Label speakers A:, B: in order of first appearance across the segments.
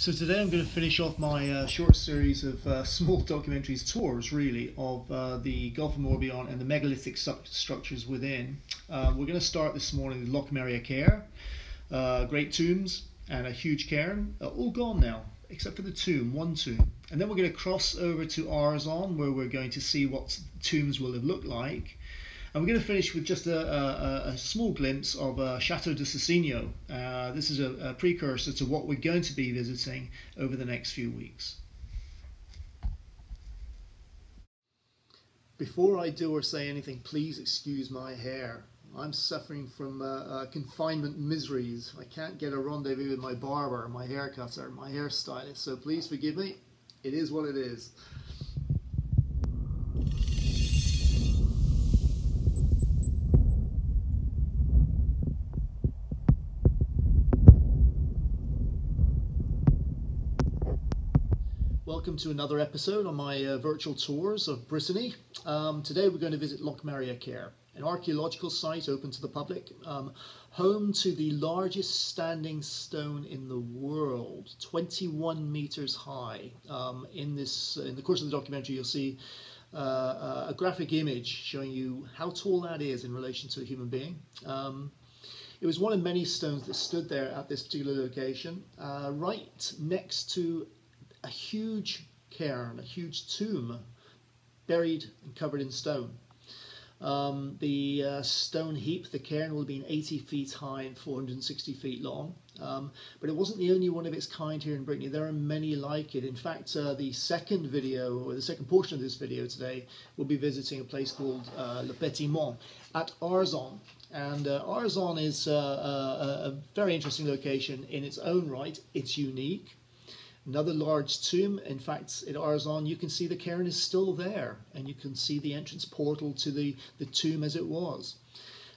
A: So today I'm going to finish off my uh, short series of uh, small documentaries, tours really, of uh, the Gulf of Morbihan and the megalithic structures within. Um, we're going to start this morning with Locmariaquer, uh, great tombs and a huge cairn, uh, all gone now, except for the tomb, one tomb. And then we're going to cross over to Arzon, where we're going to see what tombs will have looked like. And we're going to finish with just a, a, a small glimpse of uh, Chateau de Suscinio. Uh, this is a, a, precursor to what we're going to be visiting over the next few weeks. Before I do or say anything, please excuse my hair. I'm suffering from uh, uh confinement miseries. I can't get a rendezvous with my barber, my haircutter, my hairstylist, so please forgive me. It is what it is. Welcome to another episode on my uh, virtual tours of Brittany. Um, today we're going to visit Locmariaquer, an archaeological site open to the public, um, home to the largest standing stone in the world, 21 meters high. Um, in this, in the course of the documentary, you'll see uh, uh, a graphic image showing you how tall that is in relation to a human being. Um, it was one of many stones that stood there at this particular location, uh, right next to a huge cairn, a huge tomb, buried and covered in stone. Um, the uh, stone heap, the cairn, will have been 80 feet high and 460 feet long. Um, but it wasn't the only one of its kind here in Brittany. There are many like it. In fact, uh, the second video, or the second portion of this video today, will be visiting a place called uh, Le Petit Mont at Arzon. And uh, Arzon is uh, uh, a very interesting location in its own right. It's unique. Another large tomb, in fact, at Arzon, you can see the cairn is still there, and you can see the entrance portal to the, the tomb as it was.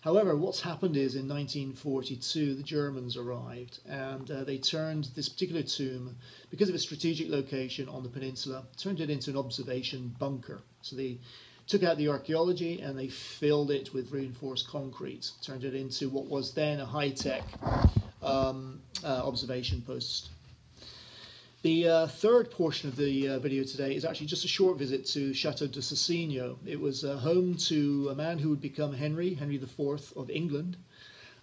A: However, what's happened is in 1942 the Germans arrived and uh, they turned this particular tomb, because of its strategic location on the peninsula, turned it into an observation bunker. So they took out the archaeology and they filled it with reinforced concrete, turned it into what was then a high tech um, uh, observation post. The uh, third portion of the uh, video today is actually just a short visit to Chateau de Suscinio. It was uh, home to a man who would become Henry, Henry IV of England.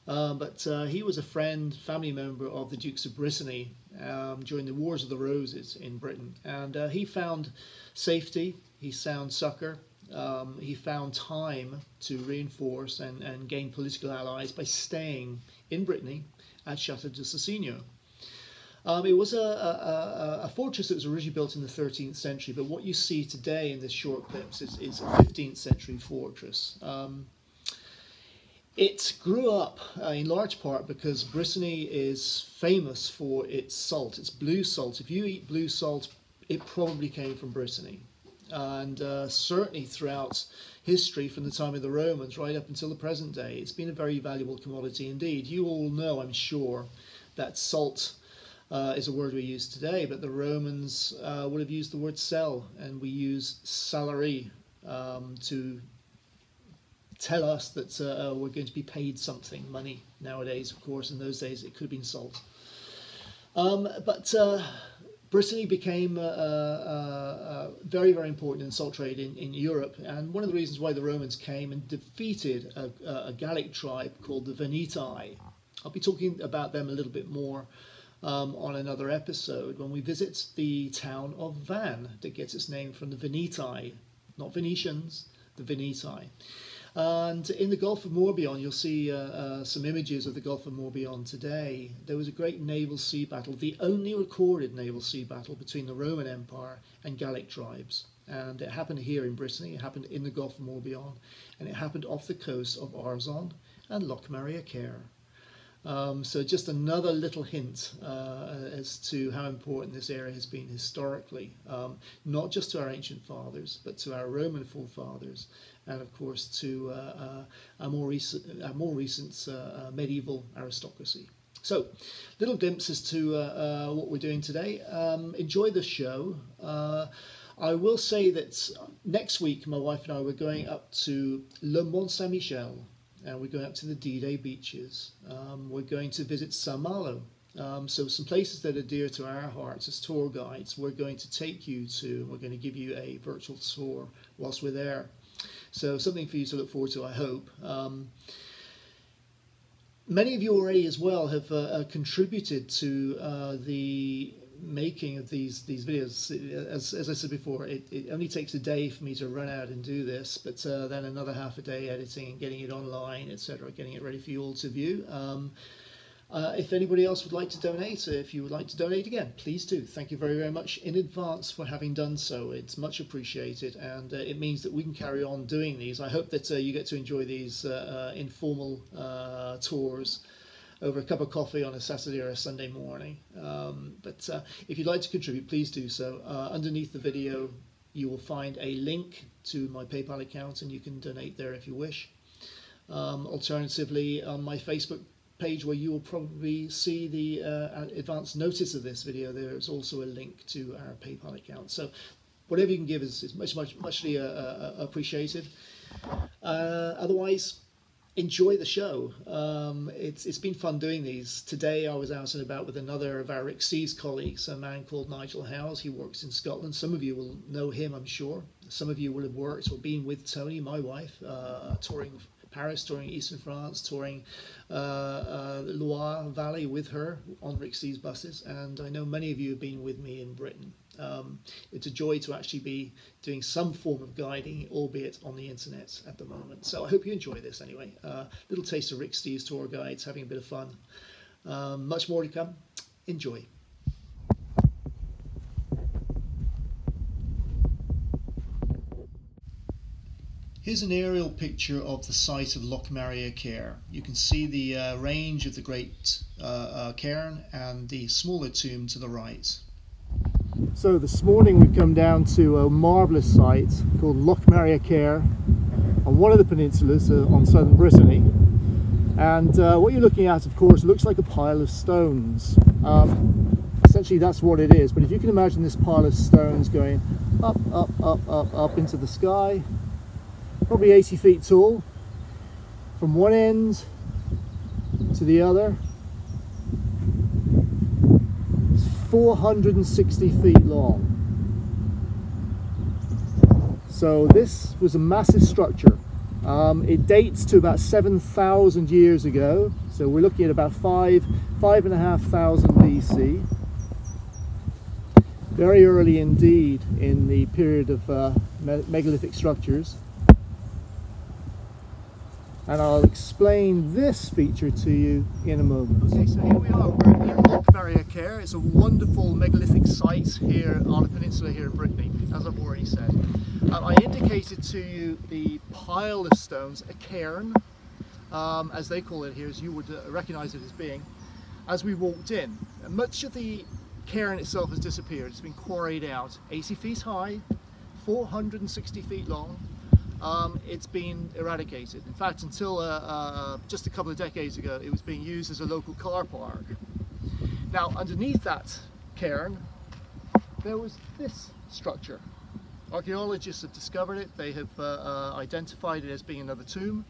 A: Uh, but uh, he was a friend, family member of the Dukes of Brittany um, during the Wars of the Roses in Britain. And uh, he found safety, he found succor, um, he found time to reinforce and, and gain political allies by staying in Brittany at Chateau de Suscinio. Um, it was a, a, a, fortress that was originally built in the 13th century, but what you see today in this short clips is, is a 15th century fortress. Um, it grew up uh, in large part because Brittany is famous for its salt, its blue salt. If you eat blue salt, it probably came from Brittany. And uh, certainly throughout history, from the time of the Romans right up until the present day, it's been a very valuable commodity indeed. You all know, I'm sure, that salt uh, is a word we use today, but the Romans uh, would have used the word sell, and we use salary um, to tell us that uh, we're going to be paid something, money nowadays, of course. In those days, it could have been salt. Um, but uh, Brittany became uh, uh, very, very important in salt trade in, in Europe, and one of the reasons why the Romans came and defeated a, a Gallic tribe called the Veneti. I'll be talking about them a little bit more um, on another episode when we visit the town of Vannes that gets its name from the Veneti, not Venetians, the Veneti. And in the Gulf of Morbihan, you'll see uh, uh, some images of the Gulf of Morbihan today. There was a great naval sea battle, the only recorded naval sea battle between the Roman Empire and Gallic tribes. And it happened here in Brittany, it happened in the Gulf of Morbihan, and it happened off the coast of Arzon and Locmariaquer. Um, so just another little hint uh, as to how important this area has been historically, um, not just to our ancient fathers, but to our Roman forefathers, and of course to uh, uh, our more recent, our more recent uh, uh, medieval aristocracy. So, little glimpses to what we're doing today. Um, enjoy the show. I will say that next week, my wife and I were going up to Le Mont Saint Michel, and we're going up to the D-Day beaches. Um, we're going to visit Saint Malo Um, so some places that are dear to our hearts as tour guides, we're going to take you to. We're going to give you a virtual tour whilst we're there. So something for you to look forward to, I hope. Um, many of you already as well have uh, uh, contributed to uh, the making of these these videos as, as I said before it, it only takes a day for me to run out and do this but uh, then another half a day editing and getting it online etc getting it ready for you all to view um, uh, if anybody else would like to donate, if you would like to donate again, please do. Thank you very, very much in advance for having done so. It's much appreciated and uh, it means that we can carry on doing these. I hope that uh, you get to enjoy these uh, uh, informal tours over a cup of coffee on a Saturday or a Sunday morning. Um, but if you'd like to contribute, please do so. underneath the video, you will find a link to my PayPal account and you can donate there if you wish. Um, alternatively, on my Facebook page where you will probably see the uh, advance notice of this video, there is also a link to our PayPal account. So whatever you can give is, is much, much, muchly uh, uh, appreciated. Uh, otherwise, enjoy the show. Um, it's, it's been fun doing these. Today I was out and about with another of our Steves colleagues, a man called Nigel Howes. He works in Scotland. Some of you will know him, I'm sure. Some of you will have worked or been with Tony, my wife, uh, touring Paris, touring Eastern France, touring uh, uh, Loire Valley with her on Steves buses, and I know many of you have been with me in Britain. Um, it's a joy to actually be doing some form of guiding, albeit on the internet at the moment. So I hope you enjoy this anyway. Uh, little taste of Rick Steves tour guides, having a bit of fun. Um, much more to come. Enjoy. Here's an aerial picture of the site of Locmariaquer. You can see the uh, range of the Great uh, uh, Cairn and the smaller tomb to the right. So this morning we've come down to a marvellous site called Locmariaquer on one of the peninsulas uh, on southern Brittany. And uh, what you're looking at, of course, looks like a pile of stones. Um, essentially that's what it is. But if you can imagine this pile of stones going up, up, up, up, up into the sky, probably 80 feet tall from one end to the other. It's 460 feet long. So this was a massive structure. Um, it dates to about 7,000 years ago. So we're looking at about five, five and a half thousand BC. Very early indeed in the period of uh, megalithic structures and I'll explain this feature to you in a moment. Okay, so here we are, we're in Locmariaquer. It's a wonderful megalithic site here on the peninsula here in Brittany, as I've already said. Um, I indicated to you the pile of stones, a cairn, um, as they call it here, as you would uh, recognise it as being, as we walked in. Much of the cairn itself has disappeared. It's been quarried out, 80 feet high, 460 feet long, um, it's been eradicated. In fact, until uh, uh, just a couple of decades ago, it was being used as a local car park. Now, underneath that cairn, there was this structure. Archaeologists have discovered it, they have uh, uh identified it as being another tomb,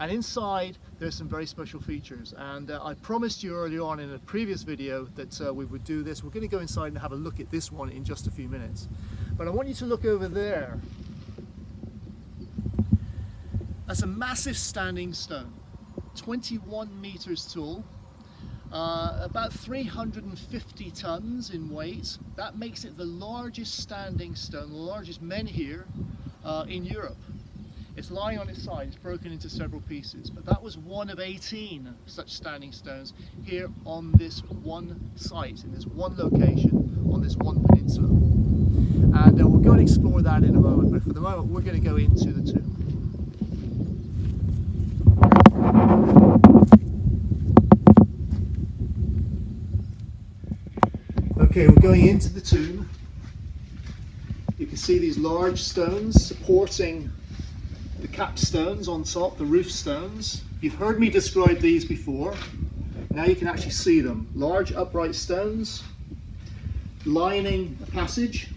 A: and inside there's some very special features. And uh, I promised you earlier on in a previous video that uh, we would do this. We're going to go inside and have a look at this one in just a few minutes. But I want you to look over there that's a massive standing stone, 21 meters tall, uh, about 350 tons in weight. That makes it the largest standing stone, the largest menhir uh, in Europe. It's lying on its side, it's broken into several pieces, but that was one of 18 such standing stones here on this one site, in this one location, on this one peninsula. And uh, we'll go and explore that in a moment, but for the moment we're going to go into the tomb. Okay, we're going into the tomb. You can see these large stones supporting the capstones on top, the roof stones. You've heard me describe these before. Now you can actually see them. Large upright stones lining a passage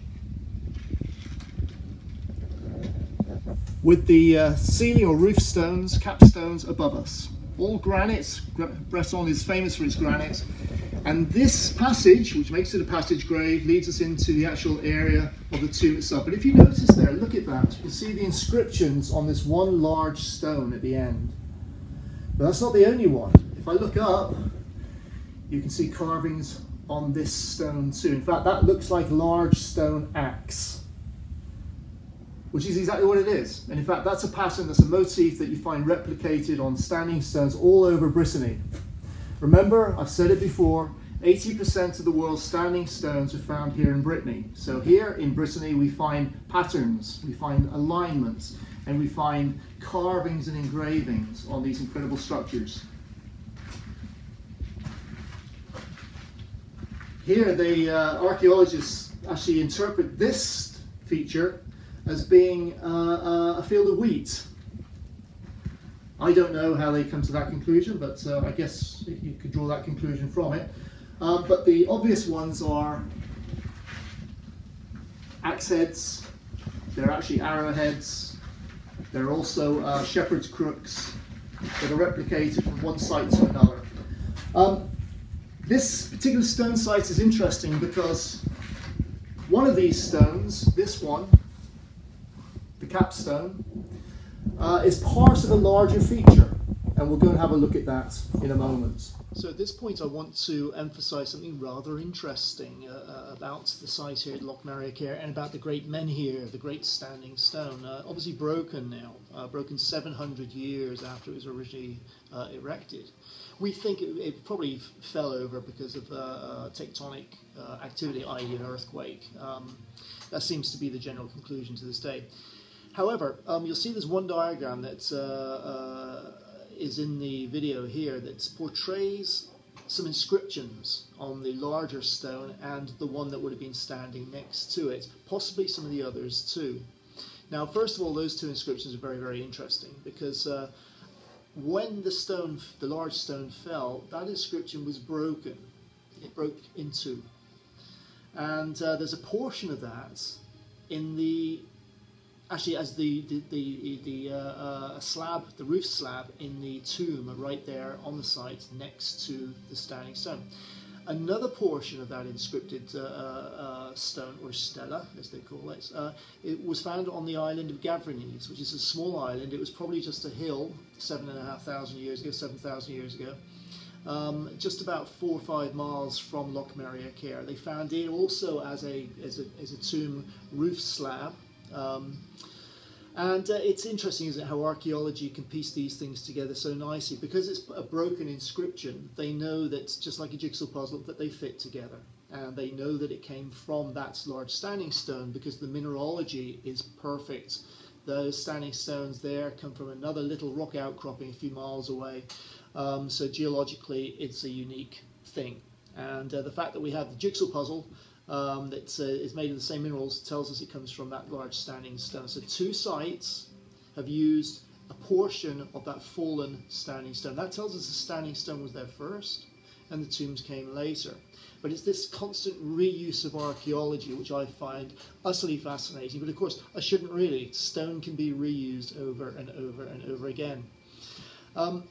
A: with the uh, ceiling or roof stones, capstones above us. All granites. Bresson is famous for its granite And this passage, which makes it a passage grave, leads us into the actual area of the tomb itself. But if you notice there, look at that. You can see the inscriptions on this one large stone at the end. But that's not the only one. If I look up, you can see carvings on this stone too. In fact, that looks like large stone axe which is exactly what it is. And in fact, that's a pattern, that's a motif that you find replicated on standing stones all over Brittany. Remember, I've said it before, 80% of the world's standing stones are found here in Brittany. So here in Brittany, we find patterns, we find alignments, and we find carvings and engravings on these incredible structures. Here, the uh, archaeologists actually interpret this feature as being uh, uh, a field of wheat. I don't know how they come to that conclusion, but uh, I guess you could draw that conclusion from it. Um, but the obvious ones are axe heads, they're actually arrowheads, they're also uh, shepherd's crooks that are replicated from one site to another. Um, this particular stone site is interesting because one of these stones, this one, the capstone, uh, is part of a larger feature. And we'll go and have a look at that in a moment. So at this point I want to emphasise something rather interesting uh, uh, about the site here at Lochmarrier and about the great menhir, the great standing stone. Uh, obviously broken now, uh, broken 700 years after it was originally uh, erected. We think it, it, probably fell over because of uh, tectonic activity, i.e. an earthquake. Um, that seems to be the general conclusion to this day. However, um, you'll see there's one diagram that uh, uh, is in the video here that portrays some inscriptions on the larger stone and the one that would have been standing next to it, possibly some of the others too. Now, first of all, those two inscriptions are very, very interesting because uh, when the stone, the large stone fell, that inscription was broken. It broke in two. And uh, there's a portion of that in the actually as the the the, the uh, uh, slab, the roof slab in the tomb right there on the site next to the standing stone. Another portion of that inscripted uh, uh, uh stone, or stela as they call it, uh, it was found on the island of Gavrinis, which is a small island. It was probably just a hill seven and a half thousand years ago, seven thousand years ago. Um, just about four or five miles from Lochmarrier They found it also as a, as a, as a tomb roof slab, um, and uh, it's interesting, isn't it, how archaeology can piece these things together so nicely. Because it's a broken inscription, they know that, it's just like a jigsaw puzzle, that they fit together. And they know that it came from that large standing stone because the mineralogy is perfect. Those standing stones there come from another little rock outcropping a few miles away. Um, so geologically, it's a unique thing. And uh, the fact that we have the jigsaw puzzle um, that uh, is made of the same minerals tells us it comes from that large standing stone. So two sites have used a portion of that fallen standing stone. That tells us the standing stone was there first and the tombs came later. But it's this constant reuse of archaeology which I find utterly fascinating. But of course, I shouldn't really. Stone can be reused over and over and over again. Um,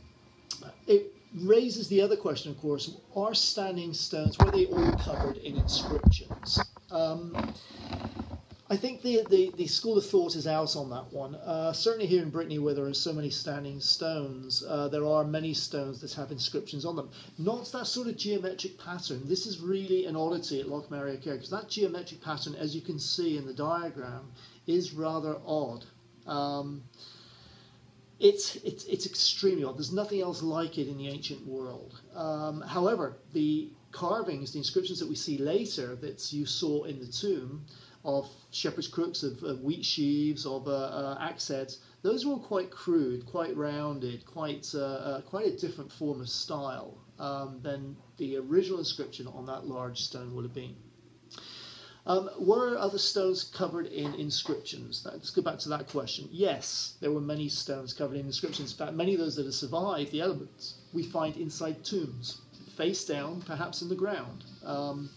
A: it, raises the other question, of course, are standing stones, were they all covered in inscriptions? Um, I think the, the, the, school of thought is out on that one. Uh, certainly here in Brittany, where there are so many standing stones, uh, there are many stones that have inscriptions on them. Not that sort of geometric pattern. This is really an oddity at Locmariaquer, because that geometric pattern, as you can see in the diagram, is rather odd. Um, it's, it's, it's extremely odd. There's nothing else like it in the ancient world. Um, however, the carvings, the inscriptions that we see later that you saw in the tomb of shepherd's crooks, of, of wheat sheaves, of uh, uh, axe heads, those are all quite crude, quite rounded, quite, uh, uh quite a different form of style um, than the original inscription on that large stone would have been. Um, were other stones covered in inscriptions? Let's go back to that question. Yes, there were many stones covered in inscriptions. In fact, many of those that have survived the elements we find inside tombs, face down, perhaps in the ground. Um,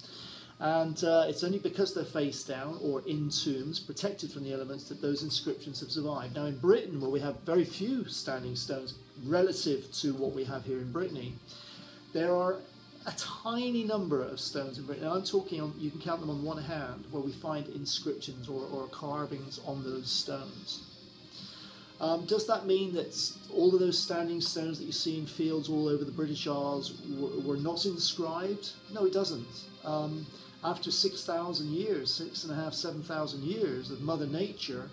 A: and uh, it's only because they're face down or in tombs, protected from the elements, that those inscriptions have survived. Now, in Britain, where we have very few standing stones relative to what we have here in Brittany, there are a tiny number of stones in Britain. I'm talking on, you can count them on one hand, where we find inscriptions or, or carvings on those stones. Um, does that mean that all of those standing stones that you see in fields all over the British Isles were, were not inscribed? No, it doesn't. Um, after 6,000 years, six and a half, 7,000 years of Mother Nature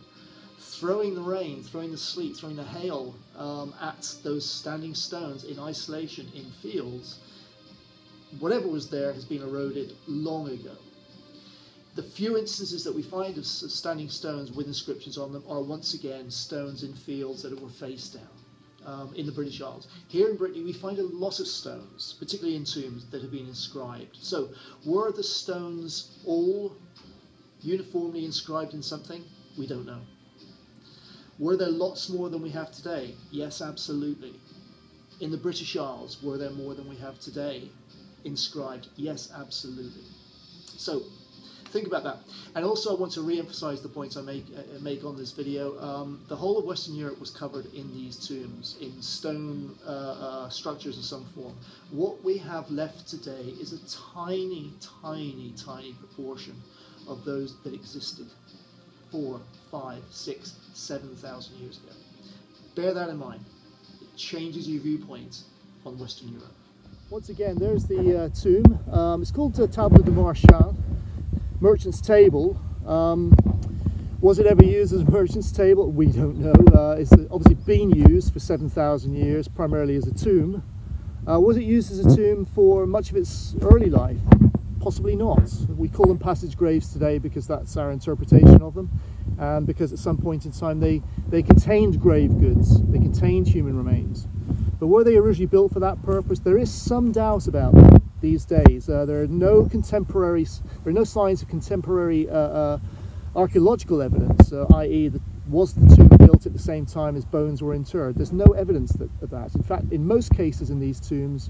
A: throwing the rain, throwing the sleet, throwing the hail um, at those standing stones in isolation in fields, whatever was there has been eroded long ago. The few instances that we find of standing stones with inscriptions on them are once again stones in fields that were face down. Um, in the British Isles. Here in Brittany, we find a lot of stones, particularly in tombs, that have been inscribed. So, were the stones all uniformly inscribed in something? We don't know. Were there lots more than we have today? Yes, absolutely. In the British Isles, were there more than we have today inscribed? Yes, absolutely. So, think about that. And also I want to re-emphasize the points I make, uh, make on this video. Um, the whole of Western Europe was covered in these tombs, in stone uh, uh, structures of some form. What we have left today is a tiny, tiny, tiny proportion of those that existed four, five, six, seven thousand years ago. Bear that in mind. It changes your viewpoint on Western Europe. Once again, there's the uh, tomb. Um, it's called the Table de Marchand merchant's table. Um, was it ever used as a merchant's table? We don't know. Uh, it's obviously been used for 7,000 years, primarily as a tomb. Uh, was it used as a tomb for much of its early life? Possibly not. We call them passage graves today because that's our interpretation of them and because at some point in time they, they contained grave goods, they contained human remains. But were they originally built for that purpose? There is some doubt about that these days. Uh, there are no contemporary, there are no signs of contemporary uh, uh, archaeological evidence, uh, i.e. was the tomb built at the same time as bones were interred. There's no evidence that, of that. In fact, in most cases in these tombs,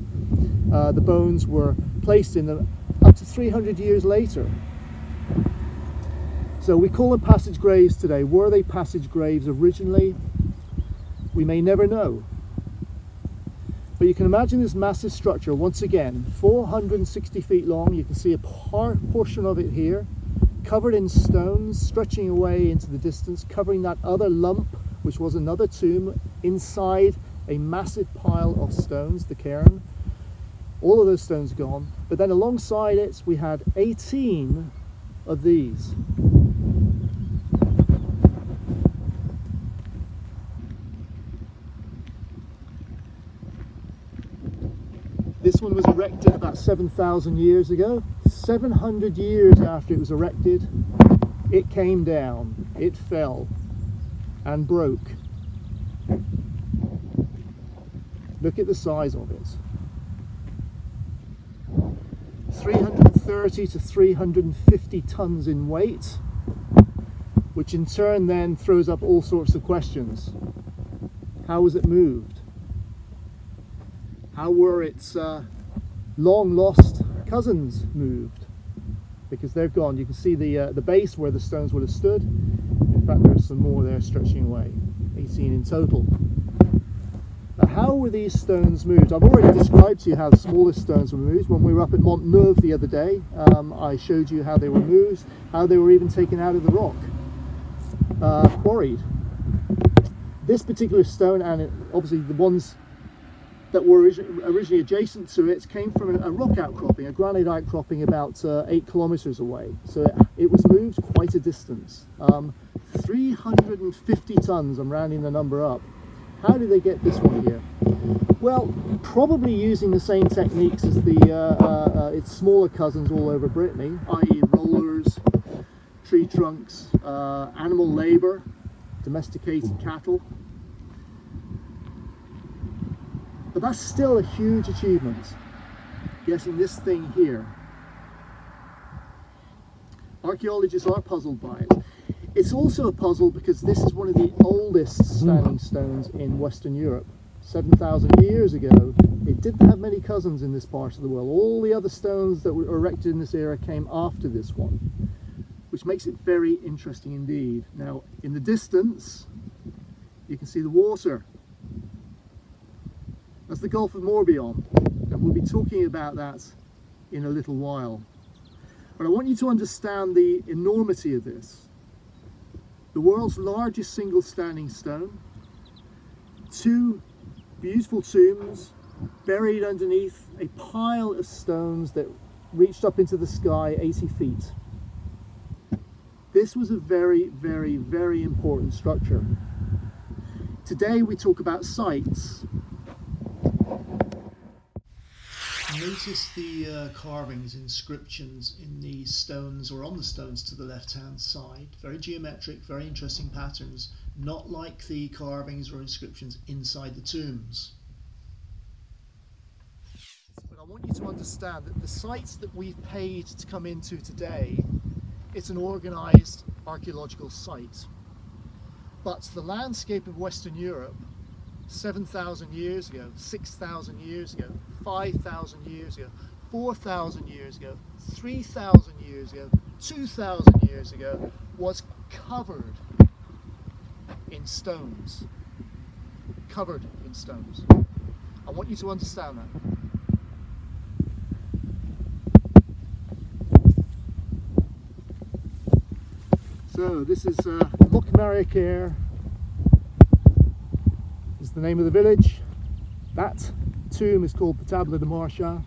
A: uh, the bones were placed in them up to 300 years later. So we call them passage graves today. Were they passage graves originally? We may never know. But you can imagine this massive structure, once again, 460 feet long. You can see a part portion of it here, covered in stones, stretching away into the distance, covering that other lump, which was another tomb, inside a massive pile of stones, the cairn. All of those stones gone. But then alongside it, we had 18 of these. This one was erected about 7,000 years ago. 700 years after it was erected, it came down, it fell and broke. Look at the size of it. 330 to 350 tons in weight, which in turn then throws up all sorts of questions. How was it moved? How were its uh, long lost cousins moved? Because they're gone. You can see the, uh, the base where the stones would have stood. In fact, there's some more there stretching away, 18 in total. Now, how were these stones moved? I've already described to you how the smallest stones were moved. When we were up at Monteneuf the other day, um, I showed you how they were moved, how they were even taken out of the rock, uh, quarried. This particular stone, and it, obviously the ones that were originally adjacent to it came from a rock outcropping, a granite outcropping about uh, eight kilometers away. So it was moved quite a distance. Um, 350 tons, I'm rounding the number up. How did they get this one here? Well, probably using the same techniques as the uh, uh, uh its smaller cousins all over Brittany, i.e. rollers, tree trunks, uh, animal labour, domesticated cattle, But that's still a huge achievement, getting this thing here. Archaeologists are puzzled by it. It's also a puzzle because this is one of the oldest hmm. standing stones in Western Europe. 7,000 years ago, it didn't have many cousins in this part of the world. All the other stones that were erected in this era came after this one, which makes it very interesting indeed. Now, in the distance, you can see the water that's the Gulf of Morbihan. And we'll be talking about that in a little while. But I want you to understand the enormity of this. The world's largest single standing stone, two beautiful tombs buried underneath a pile of stones that reached up into the sky 80 feet. This was a very, very, very important structure. Today we talk about sites. Notice the uh, carvings, inscriptions in the stones or on the stones to the left hand side. Very geometric, very interesting patterns, not like the carvings or inscriptions inside the tombs. But I want you to understand that the sites that we've paid to come into today it's an organised archaeological site. But the landscape of Western Europe 7,000 years ago, 6,000 years ago, 5,000 years ago, 4,000 years ago, 3,000 years ago, 2,000 years ago was covered in stones. Covered in stones. I want you to understand that. So this is uh, Locmariaquer is the name of the village. That tomb is called the Table de Marchand.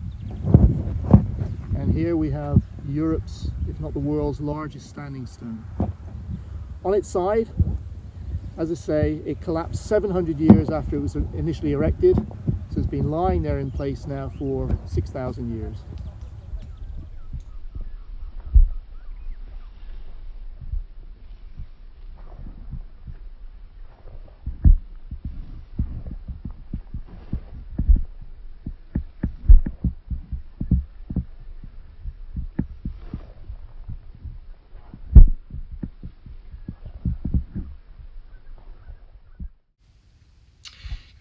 A: And here we have Europe's, if not the world's largest standing stone. On its side, as I say, it collapsed 700 years after it was initially erected. So it's been lying there in place now for 6,000 years.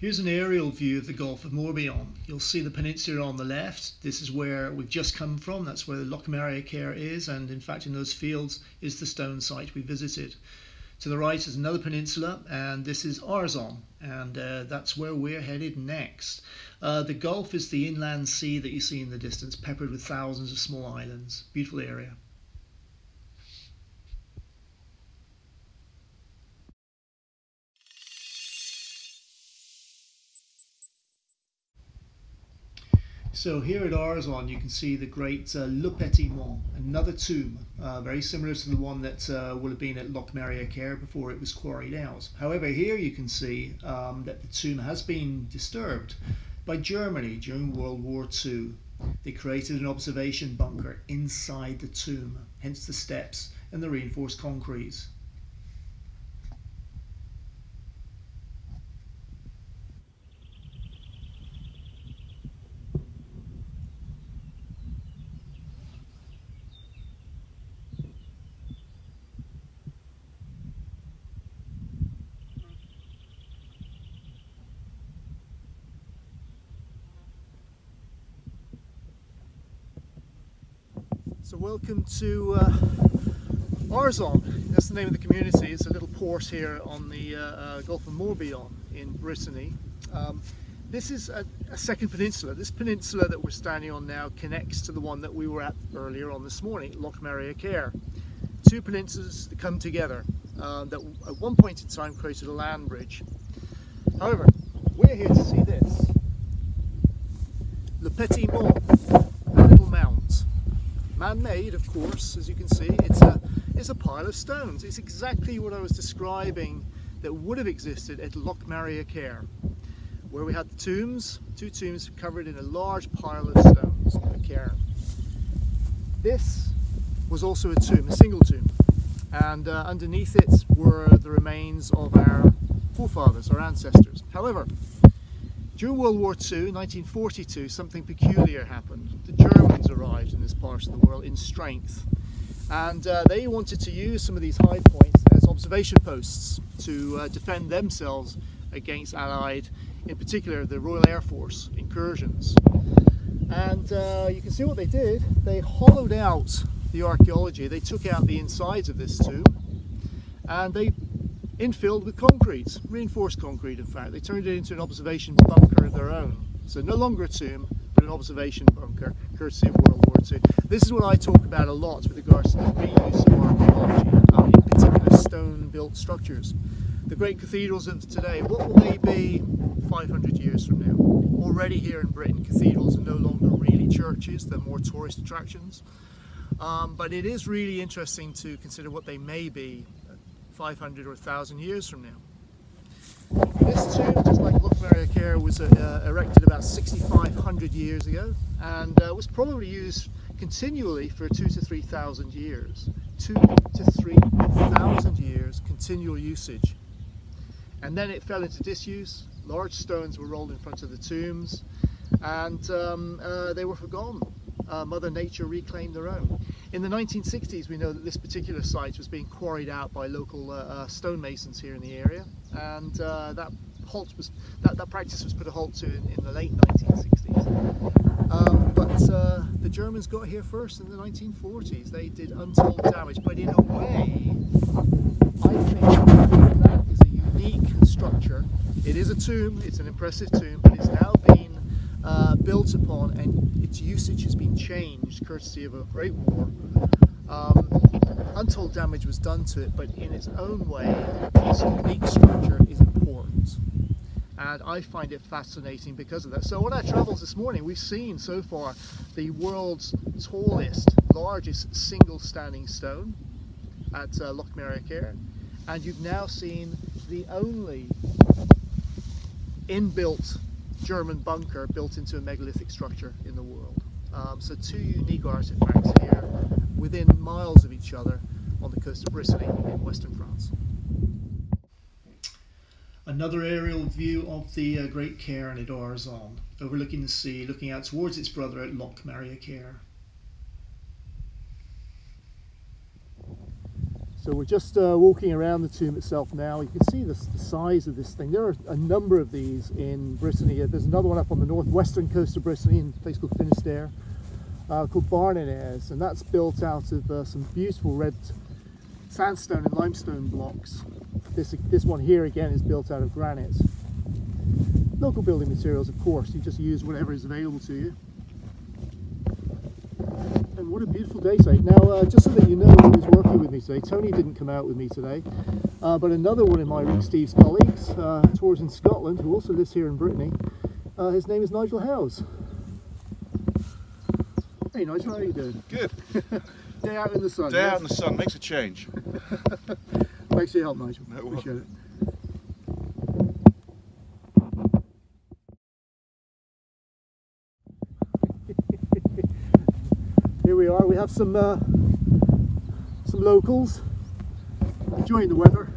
A: Here's an aerial view of the Gulf of Morbihan. You'll see the peninsula on the left. This is where we've just come from. That's where the Locmariaquer is, and in fact, in those fields is the stone site we visited. To the right is another peninsula, and this is Arzon, and uh, that's where we're headed next. Uh, the Gulf is the inland sea that you see in the distance, peppered with thousands of small islands. Beautiful area. So here at Arzon you can see the great uh, Le Petit Mont, another tomb, uh, very similar to the one that uh, would have been at Locmariaquer before it was quarried out. However, here you can see um, that the tomb has been disturbed by Germany during World War II. They created an observation bunker inside the tomb, hence the steps and the reinforced concrete. Welcome to uh, Arzon, that's the name of the community. It's a little port here on the uh, uh, Gulf of Morbihan in Brittany. Um, this is a, a, second peninsula. This peninsula that we're standing on now connects to the one that we were at earlier on this morning, Locmariaquer. Two peninsulas that come together uh, that at one point in time created a land bridge. However, we're here to see this. Le Petit Mont, man-made of course as you can see. It's a it's a pile of stones. It's exactly what I was describing that would have existed at Locmariaquer where we had the tombs two tombs covered in a large pile of stones cairn. This was also a tomb a single tomb and uh, underneath it were the remains of our forefathers our ancestors. However during World War II, 1942, something peculiar happened. The Germans arrived in this part of the world in strength and uh, they wanted to use some of these high points as observation posts to uh, defend themselves against Allied, in particular the Royal Air Force incursions. And uh, you can see what they did. They hollowed out the archaeology, they took out the insides of this tomb and they infilled with concrete, reinforced concrete in fact. They turned it into an observation bunker of their own. So no longer a tomb, but an observation bunker, courtesy of World War II. This is what I talk about a lot with regards to the reuse of archaeology, um, in particular stone-built structures. The great cathedrals of today, what will they be 500 years from now? Already here in Britain, cathedrals are no longer really churches, they're more tourist attractions. Um, but it is really interesting to consider what they may be 500 or 1,000 years from now. This tomb, just like Locmariaquer, was uh, erected about 6,500 years ago and uh, was probably used continually for two to 3,000 years. Two to 3,000 years continual usage. And then it fell into disuse, large stones were rolled in front of the tombs and um, uh, they were forgotten uh, Mother Nature reclaimed their own. In the 1960s, we know that this particular site was being quarried out by local uh, uh, stonemasons here in the area, and uh, that halt was that, that practice was put a halt to in, in the late 1960s. Um, but uh, the Germans got here first in the 1940s. They did untold damage, but in a way, I think that is a unique structure. It is a tomb. It's an impressive tomb, but it's now built upon and its usage has been changed courtesy of a great war. Um, untold damage was done to it, but in its own way, this unique structure is important. And I find it fascinating because of that. So on our travels this morning, we've seen so far the world's tallest, largest single standing stone at uh, Locmariaquer. And you've now seen the only inbuilt German bunker built into a megalithic structure in the world. Um, so two unique artifacts here within miles of each other on the coast of Brittany in western France. Another aerial view of the uh, Great Cairn at Arzon, overlooking the sea, looking out towards its brother at Locmariaquer. So we're just uh, walking around the tomb itself now. You can see the, size of this thing. There are a number of these in Brittany. There's another one up on the northwestern coast of Brittany in a place called Finisterre uh, called Barnenez and that's built out of uh, some beautiful red sandstone and limestone blocks. This, this one here again is built out of granite. Local building materials of course, you just use whatever is available to you and what a beautiful day today. Now, uh, just so that you know who's working with me today, Tony didn't come out with me today, uh, but another one of my Rick Steves colleagues, uh, tours in Scotland, who also lives here in Brittany, uh, his name is Nigel Howes. Hey Nigel, how are you doing?
B: Good.
A: day out in the sun.
B: Day yes? out in the sun makes a change.
A: Thanks for your help, Nigel. No Appreciate it. here we have some uh, some locals enjoying the weather.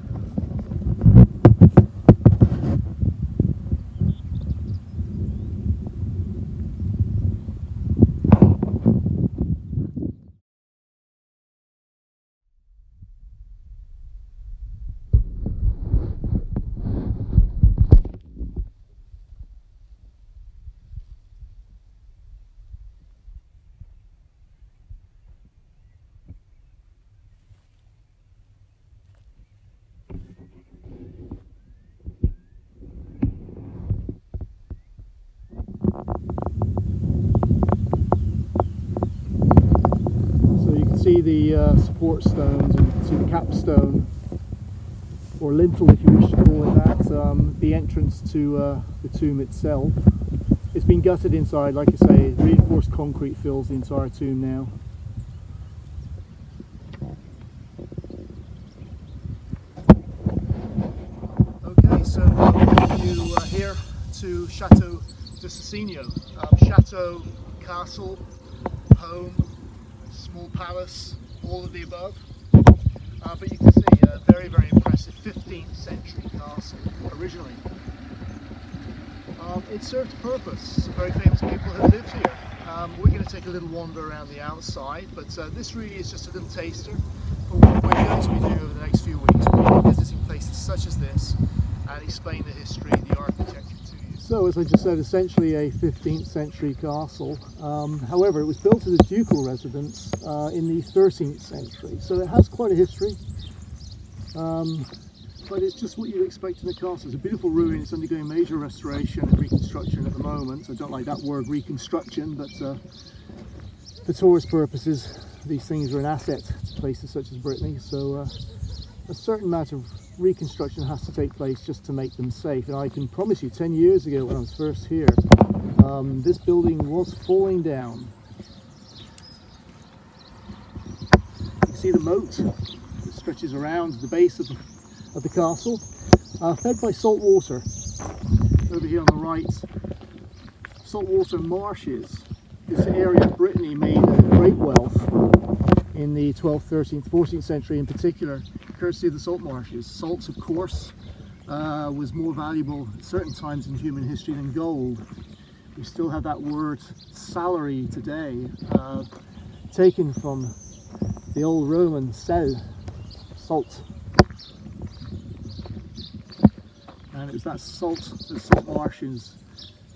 A: See the uh, support stones and see the capstone or lintel if you wish to call it that, um, the entrance to uh, the tomb itself. It's been gutted inside, like I say, reinforced concrete fills the entire tomb now. Okay, so welcome you uh, here to Chateau de um, Chateau, castle, home, small palace, all of the above. Uh, but you can see a very, very impressive 15th century castle originally. Um, it served a purpose. Some very famous people have lived here. Um, we're going to take a little wander around the outside, but uh, this really is just a little taster for what we're going to be doing over the next few weeks. We'll be visiting places such as this and explain the history, the architecture so, as I just said, essentially a 15th century castle. Um, however, it was built as a ducal residence uh, in the 13th century, so it has quite a history. Um, but it's just what you'd expect in a castle. It's a beautiful ruin, it's undergoing major restoration and reconstruction at the moment. I don't like that word reconstruction, but uh, for tourist purposes, these things are an asset to places such as Brittany. So uh, a certain amount of reconstruction has to take place just to make them safe. And I can promise you, 10 years ago when I was first here, um, this building was falling down. You see the moat that stretches around the base of the, of the castle, uh, fed by salt water. Over here on the right, saltwater marshes. This area of Brittany made great wealth in the 12th, 13th, 14th century in particular, courtesy of the salt marshes. Salt, of course, uh, was more valuable at certain times in human history than gold. We still have that word salary today, uh, taken from the old Roman sal, salt. And it was that salt, the salt marshes,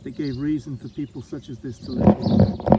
A: that gave reason for people such as this to live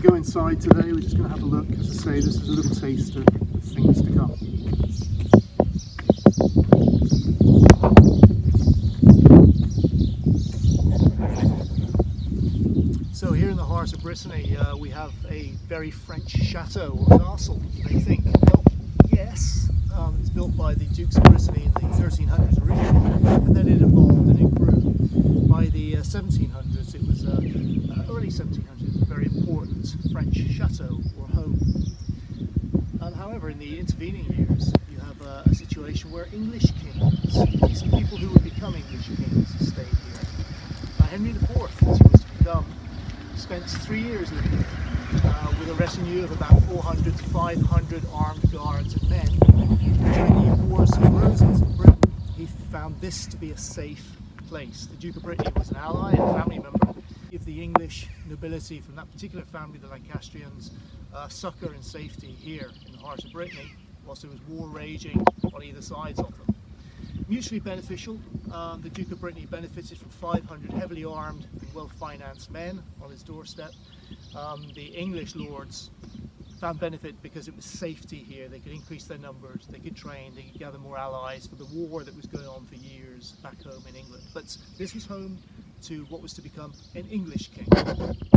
A: to go inside today, we're just going to have a look. As I say, this is a little taster of things to come. So here in the heart of Brittany, uh, we have a very French chateau or castle, I think. Well, yes, um, it's built by the Dukes of Brittany in the 1300s originally, and then it evolved and it grew. By the uh, 1700s, it was uh, uh, early 1700s, a very important French chateau or home. Um, however, in the intervening years, you have uh, a situation where English kings, these people who would become English kings, stayed here. Uh, Henry IV, as he was to become, spent three years living here uh, with a retinue of about 400 to 500 armed guards and men. During the Wars of Roses in Britain, he found this to be a safe place. The Duke of Brittany was an ally and family member the English nobility from that particular family, the Lancastrians, uh, succour and safety here in the heart of Brittany, whilst there was war raging on either sides of them. Mutually beneficial, um, the Duke of Brittany benefited from 500 heavily armed and well-financed men on his doorstep. Um, the English lords found benefit because it was safety here. They could increase their numbers, they could train, they could gather more allies for the war that was going on for years back home in England. But this was home to what was to become an English king.